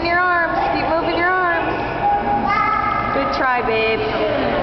moving your arms. Keep moving your arms. Good try, babe.